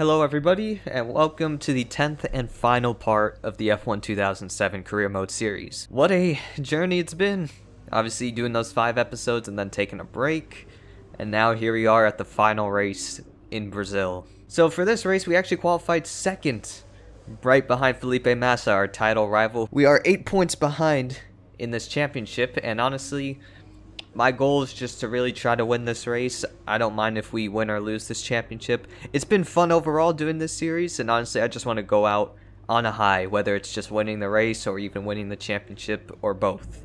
Hello everybody, and welcome to the 10th and final part of the F1 2007 Career Mode series. What a journey it's been! Obviously doing those 5 episodes and then taking a break, and now here we are at the final race in Brazil. So for this race we actually qualified second, right behind Felipe Massa, our title rival. We are 8 points behind in this championship, and honestly, my goal is just to really try to win this race. I don't mind if we win or lose this championship. It's been fun overall doing this series, and honestly, I just want to go out on a high, whether it's just winning the race or even winning the championship or both.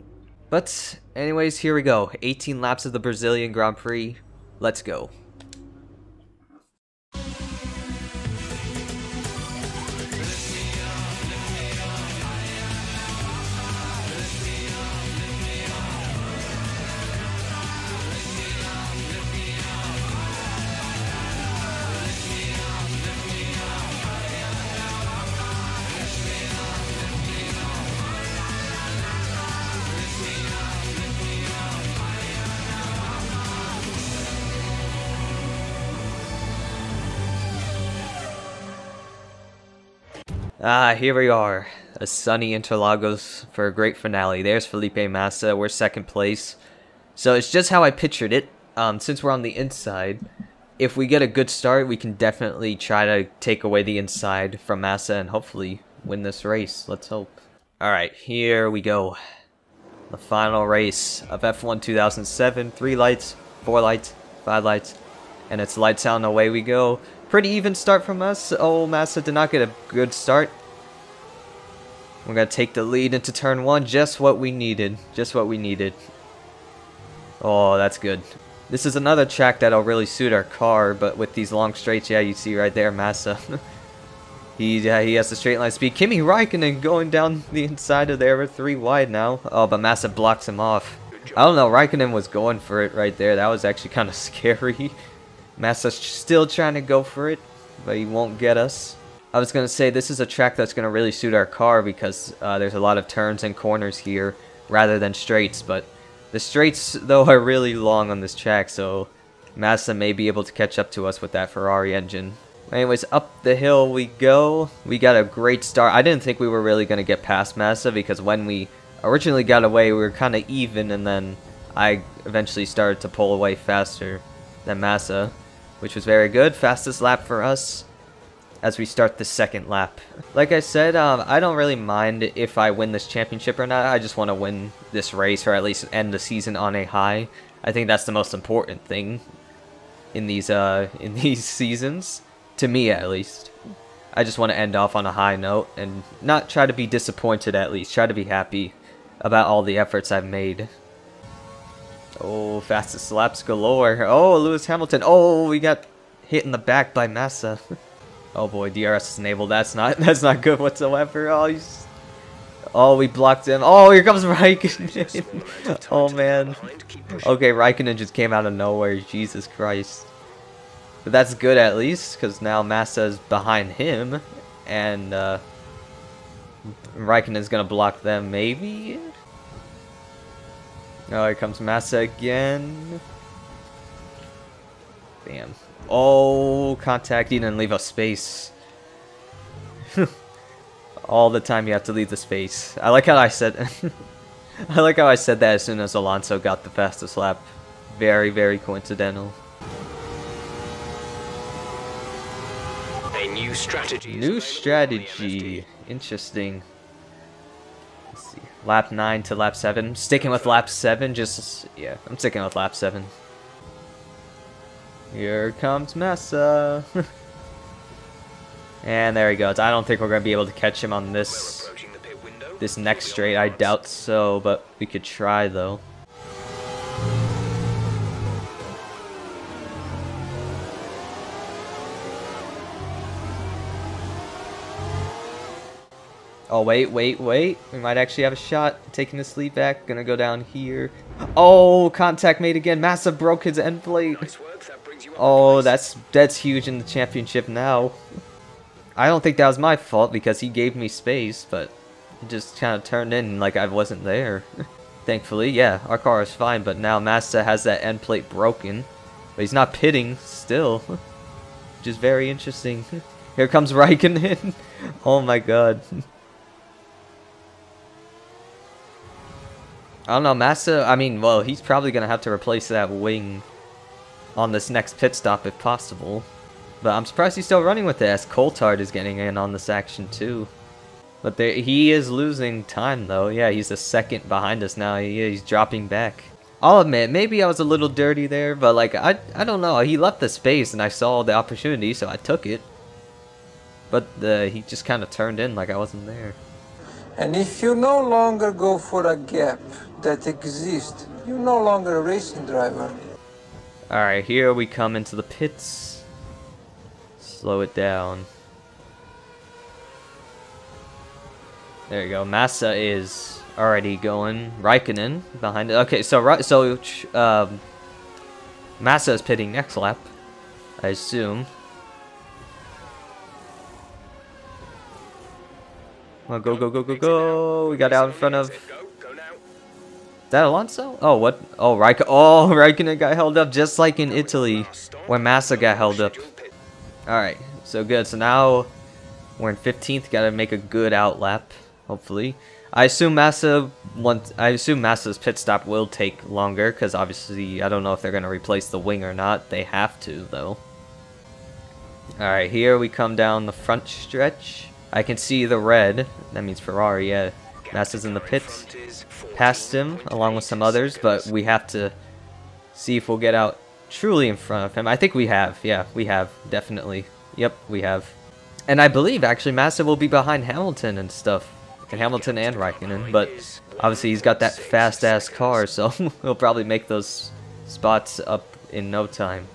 But, anyways, here we go. 18 laps of the Brazilian Grand Prix. Let's go. Ah, here we are. A sunny Interlagos for a great finale. There's Felipe Massa. We're second place. So it's just how I pictured it. Um, since we're on the inside, if we get a good start, we can definitely try to take away the inside from Massa and hopefully win this race. Let's hope. Alright, here we go. The final race of F1 2007. Three lights, four lights, five lights, and it's lights out and away we go. Pretty even start from us. Oh, Massa did not get a good start. We're going to take the lead into turn one. Just what we needed. Just what we needed. Oh, that's good. This is another track that'll really suit our car, but with these long straights, yeah, you see right there, Massa. he, yeah, he has the straight line speed. Kimi Raikkonen going down the inside of there. Three wide now. Oh, but Massa blocks him off. I don't know, Raikkonen was going for it right there. That was actually kind of scary. Massa's still trying to go for it, but he won't get us. I was going to say this is a track that's going to really suit our car because uh, there's a lot of turns and corners here rather than straights, but the straights, though, are really long on this track, so Massa may be able to catch up to us with that Ferrari engine. Anyways, up the hill we go. We got a great start. I didn't think we were really going to get past Massa because when we originally got away, we were kind of even, and then I eventually started to pull away faster than Massa which was very good. Fastest lap for us as we start the second lap. Like I said, um, I don't really mind if I win this championship or not. I just want to win this race or at least end the season on a high. I think that's the most important thing in these uh, in these seasons, to me at least. I just want to end off on a high note and not try to be disappointed at least. Try to be happy about all the efforts I've made. Oh, fastest laps galore. Oh, Lewis Hamilton. Oh, we got hit in the back by Massa. oh boy, DRS is enabled. That's not that's not good whatsoever. Oh, he's, oh, we blocked him. Oh, here comes Raikkonen. oh man. Okay, Raikkonen just came out of nowhere. Jesus Christ. But that's good at least, because now Massa's behind him, and uh, Raikkonen's gonna block them, maybe. Oh, here comes Massa again. Bam. Oh, contact. Didn't leave a space. All the time you have to leave the space. I like how I said... I like how I said that as soon as Alonso got the fastest lap. Very, very coincidental. A new strategy. New strategy. Interesting. Lap 9 to lap 7. Sticking with lap 7, just... Yeah, I'm sticking with lap 7. Here comes Massa. and there he goes. I don't think we're going to be able to catch him on this this next straight. I doubt so, but we could try, though. Oh, wait, wait, wait. We might actually have a shot. Taking this lead back. Gonna go down here. Oh, contact made again. Massa broke his end plate. Oh, that's that's huge in the championship now. I don't think that was my fault because he gave me space, but it just kind of turned in like I wasn't there. Thankfully, yeah, our car is fine, but now Massa has that end plate broken. But he's not pitting still. which is very interesting. Here comes Raikkonen. oh my god. I don't know, Massa, I mean, well, he's probably going to have to replace that wing on this next pit stop if possible. But I'm surprised he's still running with it as Coulthard is getting in on this action too. But there, he is losing time though. Yeah, he's a second behind us now. He, he's dropping back. I'll admit, maybe I was a little dirty there, but like, I, I don't know. He left the space and I saw the opportunity, so I took it. But uh, he just kind of turned in like I wasn't there. And if you no longer go for a gap that exists, you're no longer a racing driver. Alright, here we come into the pits. Slow it down. There you go. Massa is already going. Raikkonen behind it. Okay, so so um, Massa is pitting next lap, I assume. Well, go, go, go, go, go. We got out in front of... Is that Alonso? Oh, what? Oh, Raik oh, Raikkonen got held up just like in Italy when Massa got held up. Alright, so good. So now we're in 15th. Got to make a good out lap, hopefully. I assume Massa once I assume Massa's pit stop will take longer because obviously I don't know if they're gonna replace the wing or not. They have to though. All right, here we come down the front stretch. I can see the red. That means Ferrari. Yeah, Massa's in the pits. Past him along with some others, but we have to see if we'll get out truly in front of him. I think we have. Yeah, we have definitely. Yep, we have. And I believe actually Massa will be behind Hamilton and stuff and Hamilton and Raikkonen, but obviously he's got that fast-ass car, so he'll probably make those spots up in no time.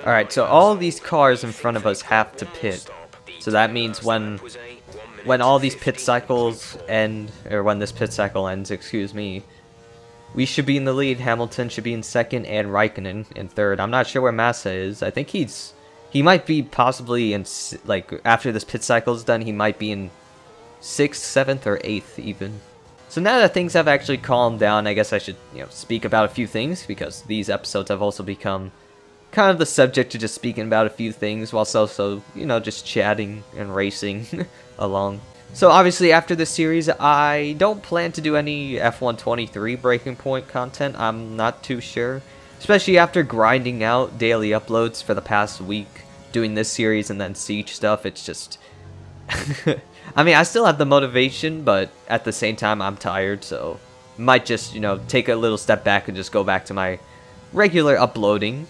Alright, so all these cars in front of us have to pit. So that means when when all these pit cycles end, or when this pit cycle ends, excuse me, we should be in the lead. Hamilton should be in second, and Raikkonen in third. I'm not sure where Massa is. I think he's he might be possibly in like after this pit cycle is done. He might be in 6th, 7th, or 8th even. So now that things have actually calmed down, I guess I should, you know, speak about a few things, because these episodes have also become kind of the subject to just speaking about a few things, whilst also, you know, just chatting and racing along. So obviously after this series, I don't plan to do any F123 Breaking Point content, I'm not too sure. Especially after grinding out daily uploads for the past week, doing this series and then Siege stuff, it's just... I mean, I still have the motivation, but at the same time, I'm tired, so might just, you know, take a little step back and just go back to my regular uploading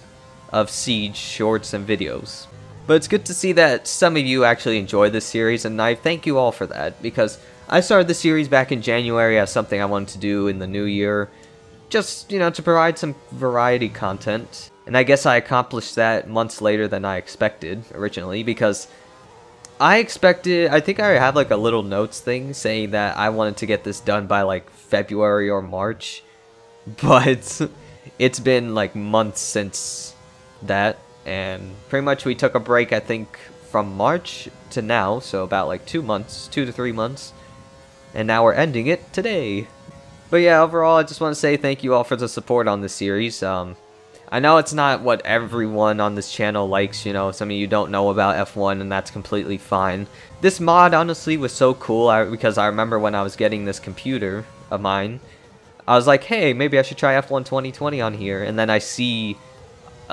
of Siege shorts and videos. But it's good to see that some of you actually enjoy this series, and I thank you all for that, because I started the series back in January as something I wanted to do in the new year, just, you know, to provide some variety content. And I guess I accomplished that months later than I expected originally, because I expected, I think I have like a little notes thing saying that I wanted to get this done by like February or March, but it's been like months since that, and pretty much we took a break, I think, from March to now, so about like two months, two to three months, and now we're ending it today. But yeah, overall, I just want to say thank you all for the support on this series. Um, I know it's not what everyone on this channel likes, you know, some of you don't know about F1 and that's completely fine. This mod honestly was so cool I, because I remember when I was getting this computer of mine, I was like, hey, maybe I should try F1 2020 on here, and then I see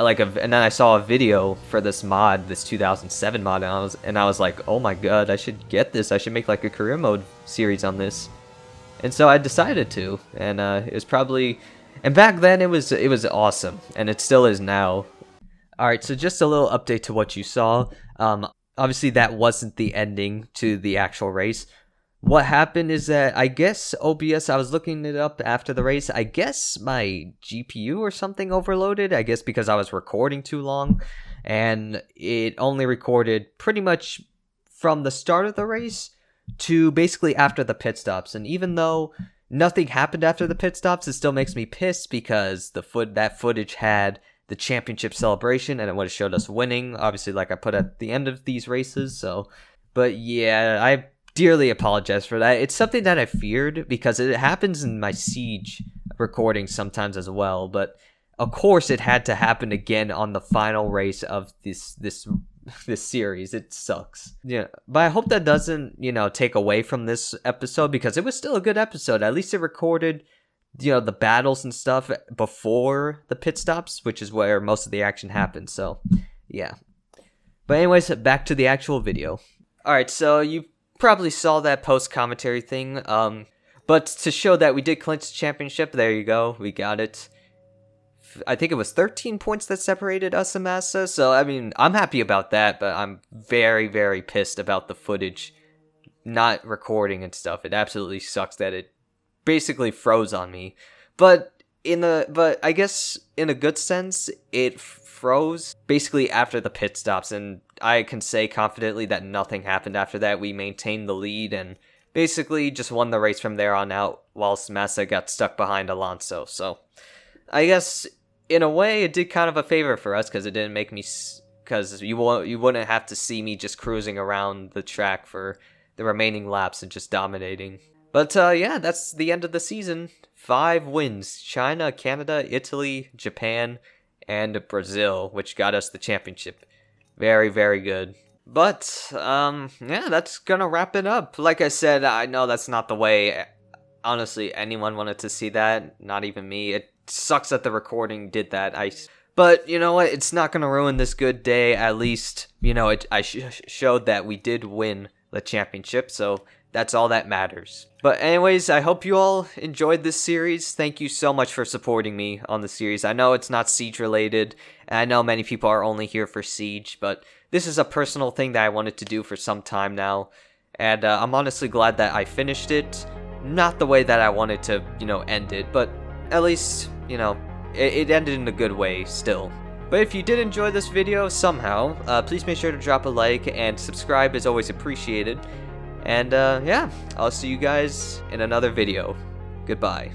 like a, and then I saw a video for this mod, this 2007 mod, and I was, and I was like, oh my god, I should get this, I should make like a career mode series on this. And so I decided to, and uh, it was probably and back then it was it was awesome, and it still is now. All right, so just a little update to what you saw. Um, obviously that wasn't the ending to the actual race. What happened is that I guess OBS, I was looking it up after the race. I guess my GPU or something overloaded. I guess because I was recording too long, and it only recorded pretty much from the start of the race to basically after the pit stops. And even though Nothing happened after the pit stops. It still makes me pissed because the foot that footage had the championship celebration and it would have showed us winning. Obviously, like I put at the end of these races. So, but yeah, I dearly apologize for that. It's something that I feared because it happens in my siege recording sometimes as well. But of course, it had to happen again on the final race of this this this series. It sucks. Yeah, but I hope that doesn't, you know, take away from this episode because it was still a good episode. At least it recorded, you know, the battles and stuff before the pit stops, which is where most of the action happens. So, yeah. But anyways, back to the actual video. All right, so you probably saw that post commentary thing. Um, but to show that we did clinch the championship, there you go. We got it. I think it was 13 points that separated us and Massa. So, I mean, I'm happy about that, but I'm very, very pissed about the footage not recording and stuff. It absolutely sucks that it basically froze on me. But in the but I guess in a good sense, it froze basically after the pit stops and I can say confidently that nothing happened after that. We maintained the lead and basically just won the race from there on out whilst Massa got stuck behind Alonso. So I guess in a way it did kind of a favor for us because it didn't make me because you won't you wouldn't have to see me just cruising around the track for the remaining laps and just dominating. But uh, yeah, that's the end of the season. Five wins: China, Canada, Italy, Japan, and Brazil, which got us the championship. Very, very good. But um, yeah, that's gonna wrap it up. Like I said, I know that's not the way. Honestly, anyone wanted to see that. Not even me. It sucks that the recording did that. I, but you know what? It's not gonna ruin this good day. At least you know it. I sh- showed that we did win the championship, so that's all that matters. But anyways, I hope you all enjoyed this series. Thank you so much for supporting me on the series. I know it's not Siege related, and I know many people are only here for Siege, but this is a personal thing that I wanted to do for some time now. And uh, I'm honestly glad that I finished it. Not the way that I wanted to, you know, end it, but at least, you know, it, it ended in a good way still. But if you did enjoy this video somehow, uh, please make sure to drop a like and subscribe is always appreciated. And uh, yeah, I'll see you guys in another video. Goodbye.